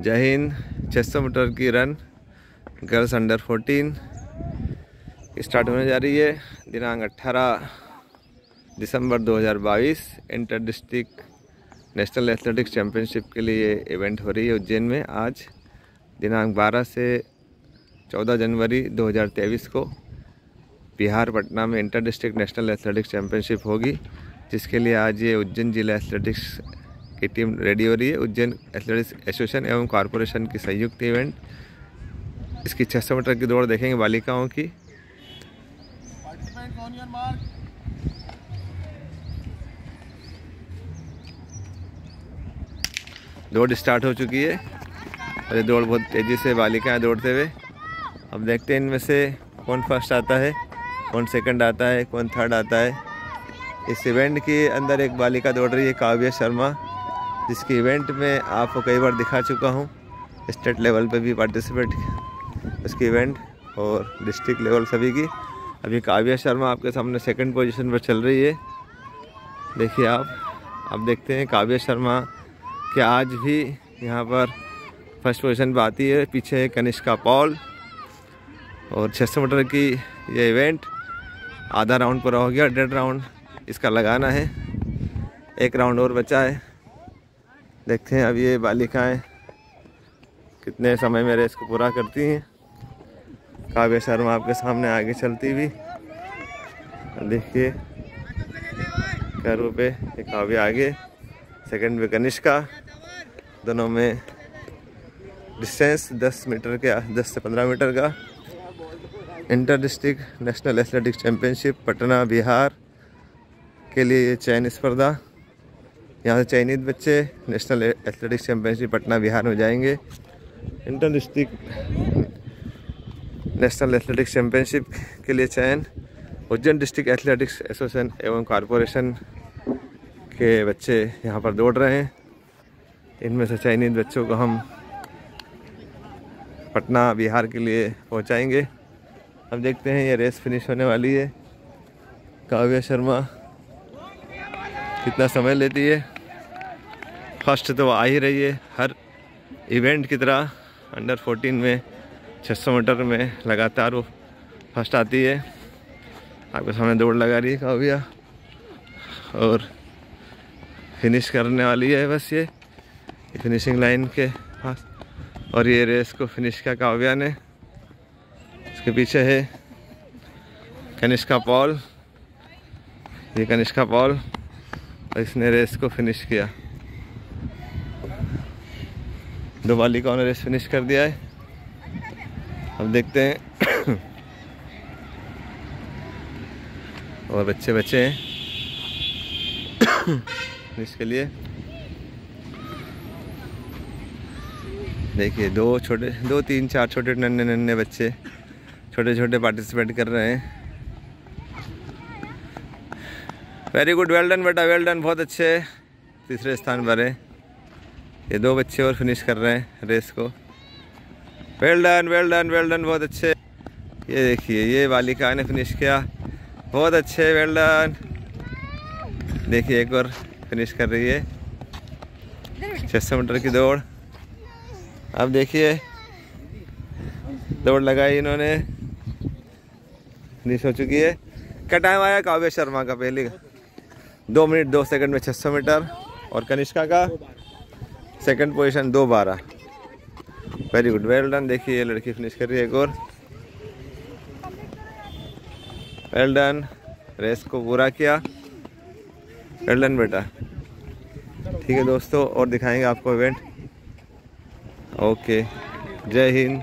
जय हिंद 600 मीटर की run girls under 14 start होने जा रही है दिनांक 18 दिसंबर 2022 inter district national athletics championship के लिए इवेंट हो रही है उज्जैन में आज, दिनांक 12 से 14 जनवरी 2023 को। बिहार, पटना में inter district national athletics championship होगी, जिसके लिए आज ये उज्जैन जिला एथलेटिक्स की टीम रेडी हो रही है। उज्जैन एथलेटिक्स एसोसिएशन एवं कॉरपोरेशन की संयुक्त इवेंट इसकी 600 मीटर की दौड़ देखेंगे बालिकाओं की। दौड़ स्टार्ट हो चुकी है। और ये दौड़ बहुत तेज़ी से बालिकाएँ दौड़ते हुए। अब देखते हैं इनमें से कौन फ़र्स्ट आता है, कौन सेकंड आता है, कौन थर्ड आता है। इस इवेंट के अंदर एक बालिका दौड़ रही है, काव्या शर्मा। जिसकी इवेंट में आपको कई बार दिखा चुका हूँ। स्टेट लेवल पे भी पार्टिसिपेट उसकी इवेंट और डिस्ट्रिक्ट लेवल सभी की। अभी काव्या शर्मा आपके सामने सेकंड पोजीशन पर चल रही है। देखिए आप अब देखते हैं काव्या शर्मा कि आज भी यहाँ पर फ़र्स्ट पोजीशन पर आती है, पीछे है कनिष्का पॉल और छः सौ मीटर की ये इवेंट आधा राउंड पूरा हो गया, डेढ़ राउंड इसका लगाना है। एक राउंड और बचा है। देखते हैं अब ये बालिकाएँ कितने समय में रेस को पूरा करती हैं। काव्य शर्मा आपके सामने आगे चलती हुई। देखिए करू पे काव्य आगे। सेकंड पे कनिष्का, दोनों में डिस्टेंस 10 मीटर के 10 से 15 मीटर का। Inter district national athletics championship Patna, Bihar के लिए ये चयन स्पर्धा। यहाँ से चयनित बच्चे national athletics championship Patna Bihar में जाएँगे। Inter district national athletics championship के लिए चयन उज्जैन डिस्ट्रिक्ट एथलेटिक्स एसोसिएशन एवं कॉरपोरेशन के बच्चे यहाँ पर दौड़ रहे हैं। इनमें से चयनित बच्चों को हम पटना बिहार के लिए पहुँचाएँगे। अब देखते हैं ये रेस फिनिश होने वाली है। काव्या शर्मा कितना समय लेती है? फ़र्स्ट तो आ ही रही है हर इवेंट की तरह अंडर 14 में 600 मीटर में लगातार वो फ़र्स्ट आती है। आपके सामने दौड़ लगा रही है काव्या। और फिनिश करने वाली है बस ये फिनिशिंग लाइन के पास। और ये रेस को फिनिश किया काव्या ने। इसके पीछे है कनिष्का पॉल। ये कनिष्का पॉल, और इसने रेस को फिनिश किया। दो बालिकाओं ने रेस फिनिश कर दिया है। अब देखते हैं। और बच्चे बच्चे हैं। फिनिश के लिए। देखिए, दो छोटे, दो, तीन, चार छोटे नन्हे नन्हे बच्चे छोटे छोटे पार्टिसिपेट कर रहे हैं। वेरी गुड वेल डन बेटा वेल डन बहुत अच्छे। तीसरे स्थान पर है। ये दो बच्चे और फिनिश कर रहे हैं रेस को। Well done well done well done बहुत अच्छे। ये देखिए, ये बालिका ने फिनिश किया। बहुत अच्छे वेल डन देखिए, एक और फिनिश कर रही है। छः सौ मीटर की दौड़। अब देखिए, दौड़ लगाई इन्होंने। फिनिश हो चुकी है। क्या टाइम आया काव्य शर्मा का पहले। का दो मिनट, दो सेकंड में 600 मीटर। और कनिष्का का? सेकंड पोजीशन दो बारह वेरी गुड वेल डन देखिए ये लड़की फिनिश कर रही है एक और। वेल डन रेस को पूरा किया। वेल डन बेटा। ठीक है दोस्तों, और दिखाएँगे आपको इवेंट ओके जय हिंद।